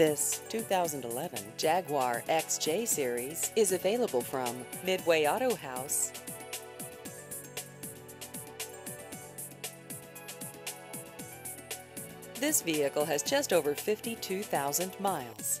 This 2011 Jaguar XJ Series is available from Midway Autohaus. This vehicle has just over 52,000 miles.